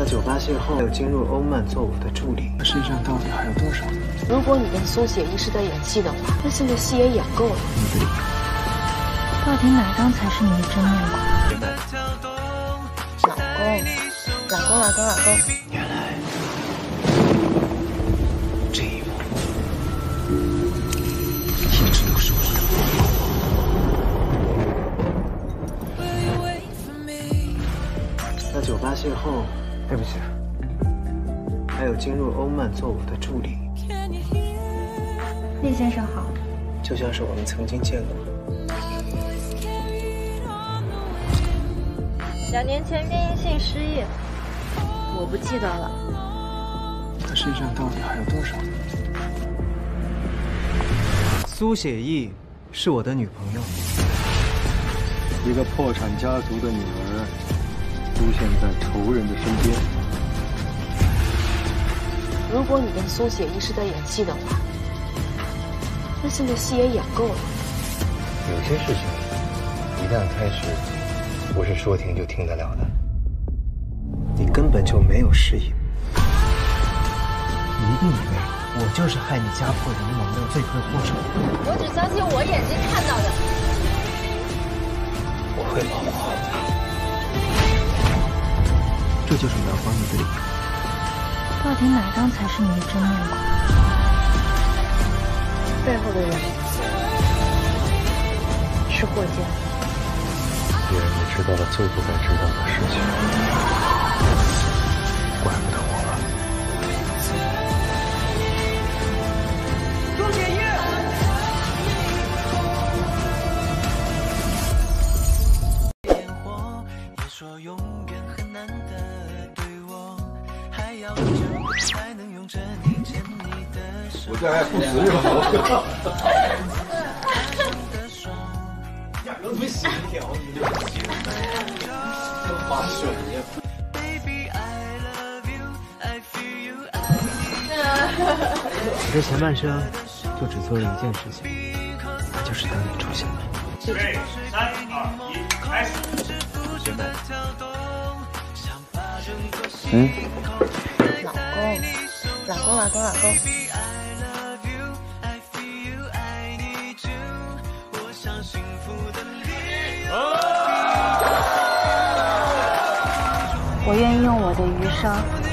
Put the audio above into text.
在酒吧邂逅，还有进入欧曼做我的助理。那世界上到底还有多少人？如果你跟苏写意是在演戏的话，那现在戏也演够了。到底哪张才是你的真面孔？老公，老公，老公，老公。原来这一幕一直都是我的梦。在酒吧邂逅，对不起，还有进入欧曼做我的助理。厉先生好，就像是我们曾经见过。两年前孕婴性失忆，我不记得了。他身上到底还有多少人？苏写意是我的女朋友。一个破产家族的女儿出现在仇人的身边。如果你跟苏写意是在演戏的话，那现在戏也演够了。有些事情一旦开始，不是说停就停得了的。你根本就没有失忆，你一定以为我就是害你家破人亡的罪魁祸首。我只相信我眼睛看到的。我会保护好你，这就是我要帮你的理由。到底哪张才是你的真面孔？背后的人是霍建。别人也知道了最不该知道的事情，怪不得我了。我这还不死就我这前半生就只做了一件事情，那就是等你出现。准备，三二一，开始。嗯，老公，老公，老公。我愿意用我的余生